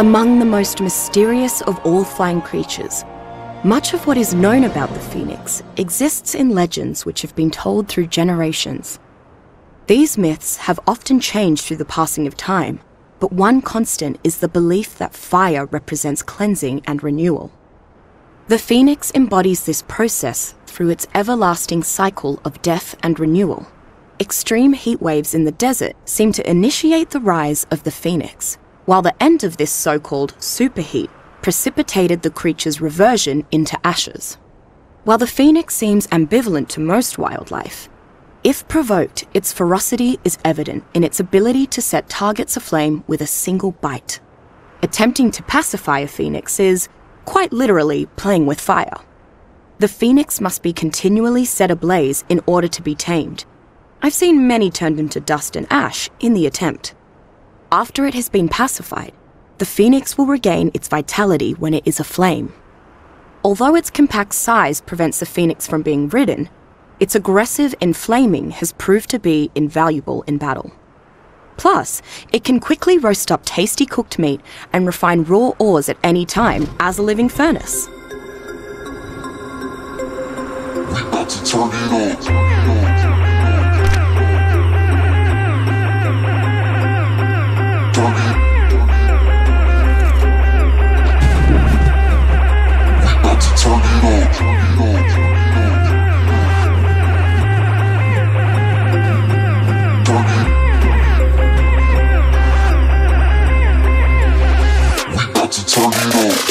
Among the most mysterious of all flying creatures, much of what is known about the phoenix exists in legends which have been told through generations. These myths have often changed through the passing of time, but one constant is the belief that fire represents cleansing and renewal. The phoenix embodies this process through its everlasting cycle of death and renewal. Extreme heat waves in the desert seem to initiate the rise of the phoenix, while the end of this so called superheat precipitated the creature's reversion into ashes. While the phoenix seems ambivalent to most wildlife, if provoked, its ferocity is evident in its ability to set targets aflame with a single bite. Attempting to pacify a phoenix is, quite literally, playing with fire. The phoenix must be continually set ablaze in order to be tamed. I've seen many turned into dust and ash in the attempt. After it has been pacified, the phoenix will regain its vitality when it is aflame. Although its compact size prevents the phoenix from being ridden, its aggressive inflaming has proved to be invaluable in battle. Plus, it can quickly roast up tasty cooked meat and refine raw ores at any time as a living furnace. We about to turn it on. Bandino.